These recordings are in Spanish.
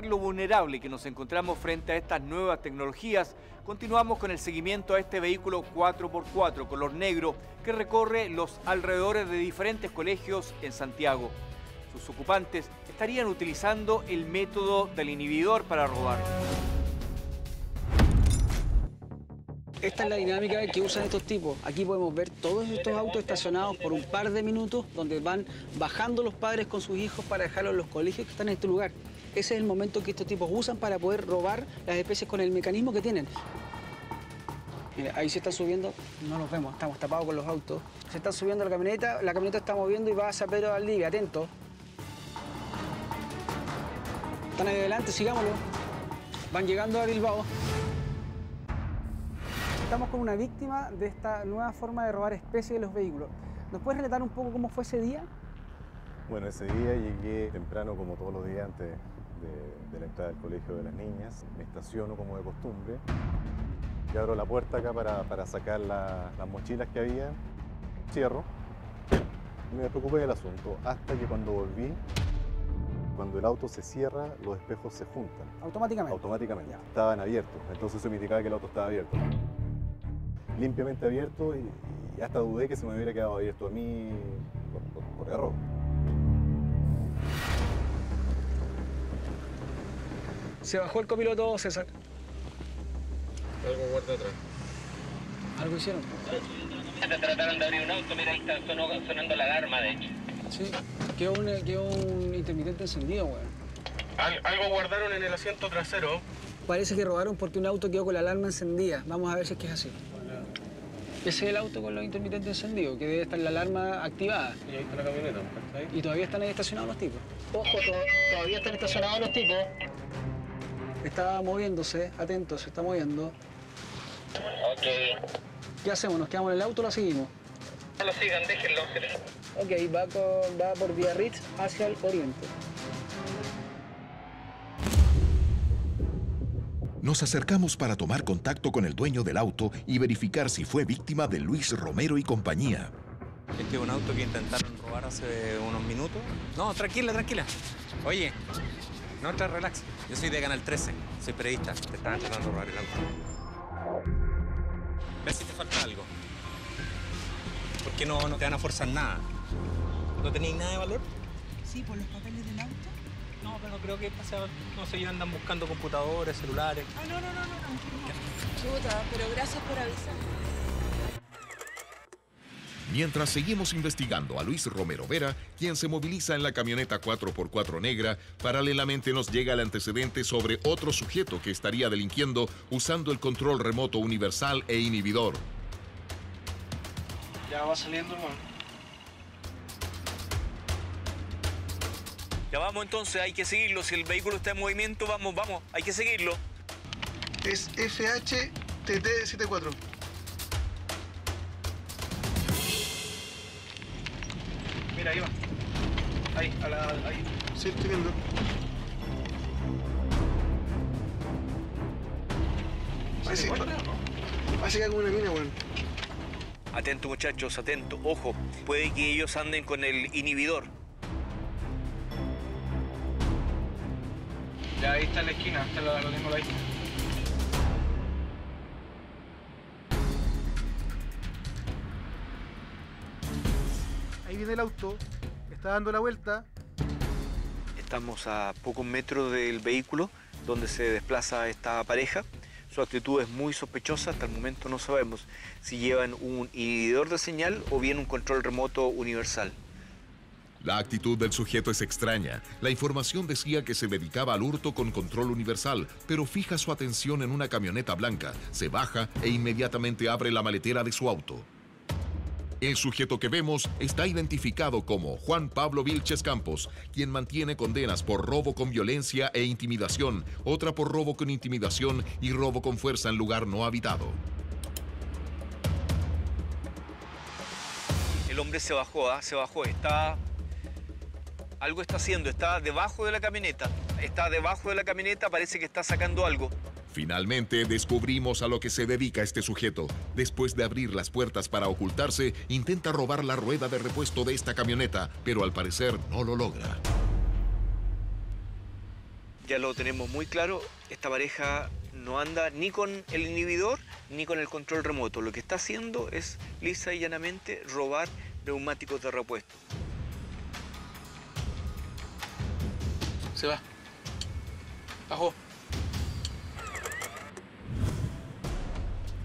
lo vulnerable que nos encontramos frente a estas nuevas tecnologías, continuamos con el seguimiento a este vehículo 4x4 color negro que recorre los alrededores de diferentes colegios en Santiago. Sus ocupantes estarían utilizando el método del inhibidor para robar. Esta es la dinámica que usan estos tipos. Aquí podemos ver todos estos autos estacionados por un par de minutos donde van bajando los padres con sus hijos para dejarlos en los colegios que están en este lugar. Ese es el momento que estos tipos usan para poder robar las especies con el mecanismo que tienen. Mira, ahí se están subiendo, no los vemos, estamos tapados con los autos. Se están subiendo la camioneta, la camioneta está moviendo y va a San Pedro Valdivia, atento. Están ahí adelante, sigámoslo. Van llegando a Bilbao. Estamos con una víctima de esta nueva forma de robar especies de los vehículos. ¿Nos puedes relatar un poco cómo fue ese día? Bueno, ese día llegué temprano como todos los días antes de, de la entrada del colegio de las niñas. Me estaciono como de costumbre y abro la puerta acá para, para sacar la- las mochilas que había. Cierro me preocupé del asunto hasta que cuando volví, cuando el auto se cierra, los espejos se juntan Automáticamente. automáticamente. Estaban abiertos, entonces eso me indicaba que el auto estaba abierto. Limpiamente abierto y, y hasta dudé que se me hubiera quedado abierto a mí por, por- por error. Se bajó el copiloto, César. Algo guarda atrás. Algo hicieron. Te trataron de abrir un auto, mira, ahí está sonó- sonando la alarma, de hecho. Sí. Quedó un, quedó un intermitente encendido, weón. Al- algo guardaron en el asiento trasero. Parece que robaron porque un auto quedó con la alarma encendida. Vamos a ver si es que es así. Ese es el auto con los intermitentes encendidos, que debe estar la alarma activada. Y ahí está la camioneta. Y todavía están ahí estacionados los tipos. Ojo, to- todavía están estacionados los tipos. Está moviéndose, atento, se está moviendo. Ok. ¿Qué hacemos? ¿Nos quedamos en el auto o lo seguimos? No lo sigan, déjenlo. Ok, va, con- va por Biarritz hacia el oriente. Nos acercamos para tomar contacto con el dueño del auto y verificar si fue víctima de Luis Romero y compañía. Este es un auto que intentaron robar hace unos minutos. No, tranquila, tranquila. Oye, no te relax. Yo soy de Canal 13, soy periodista. Te estaban tratando de robar el auto. Ve si te falta algo. Porque no, no te van a forzar nada. ¿No tenéis nada de valor? Sí, por los papeles del auto. No, pero creo que pase. No sé, andan buscando computadores, celulares. Ah, no, no, no, no, no. Chuta, pero gracias por avisar. Mientras seguimos investigando a Luis Romero Vera, quien se moviliza en la camioneta 4x4 negra, paralelamente nos llega el antecedente sobre otro sujeto que estaría delinquiendo usando el control remoto universal e inhibidor. Ya va saliendo, hermano. Ya vamos entonces, hay que seguirlo. Si el vehículo está en movimiento, vamos, vamos, hay que seguirlo. Es FHTT74. Mira, ahí va. Ahí, a la, ahí. Sí, estoy viendo. Parece, parece que hay como una mina, weón. Atento muchachos, atento. Ojo, puede que ellos anden con el inhibidor. Ya ahí está en la esquina, está lo, lo tengo ahí. Ahí viene el auto, está dando la vuelta. Estamos a pocos metros del vehículo donde se desplaza esta pareja. Su actitud es muy sospechosa, hasta el momento no sabemos si llevan un inhibidor de señal o bien un control remoto universal. La actitud del sujeto es extraña. La información decía que se dedicaba al hurto con control universal, pero fija su atención en una camioneta blanca, se baja e inmediatamente abre la maletera de su auto. El sujeto que vemos está identificado como Juan Pablo Vilches Campos, quien mantiene condenas por robo con violencia e intimidación, otra por robo con intimidación y robo con fuerza en lugar no habitado. El hombre se bajó, ¿ah? se bajó, está... Algo está haciendo, está debajo de la camioneta. Está debajo de la camioneta, parece que está sacando algo. Finalmente descubrimos a lo que se dedica este sujeto. Después de abrir las puertas para ocultarse, intenta robar la rueda de repuesto de esta camioneta, pero al parecer no lo logra. ya lo tenemos muy claro, esta pareja no anda ni con el inhibidor ni con el control remoto. Lo que está haciendo es lisa y llanamente robar neumáticos de repuesto. Se va. Bajó.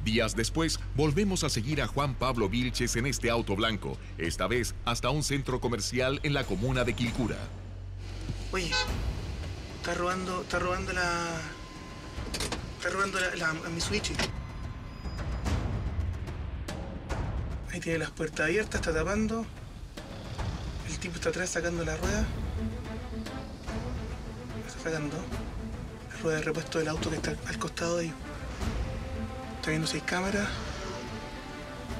Días después, volvemos a seguir a Juan Pablo Vilches en este auto blanco, esta vez hasta un centro comercial en la comuna de Quilcura. Oye, está robando, está robando la. Está robando la, la, la Mitsubishi. Ahí tiene las puertas abiertas, está tapando. El tipo está atrás sacando la rueda. Está sacando la rueda de repuesto del auto que está al costado de ellos. Está viendo seis cámaras.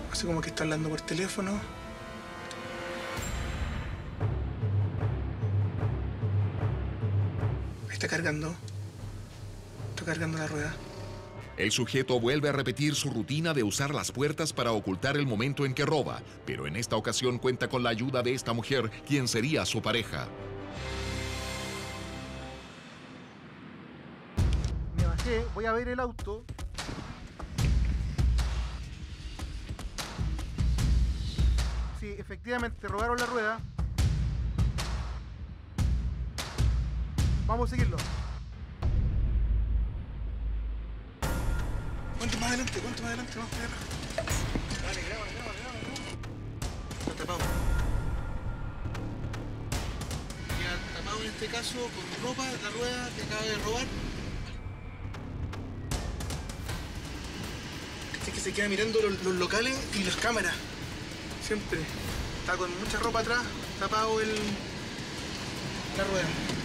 Hace como que está hablando por teléfono. Está cargando. Está cargando la rueda. El sujeto vuelve a repetir su rutina de usar las puertas para ocultar el momento en que roba, pero en esta ocasión cuenta con la ayuda de esta mujer, quien sería su pareja. Me bajé, voy a ver el auto. Efectivamente, robaron la rueda. Vamos a seguirlo. ¿Cuánto más adelante? ¿Cuánto más adelante? Vamos para. Dale, graba, graba, graba. Está tapado. Queda tapado en este caso con ropa, la rueda que acaba de robar. Este que se queda mirando los locales y las cámaras. Siempre. Está con mucha ropa atrás, tapado el, la rueda.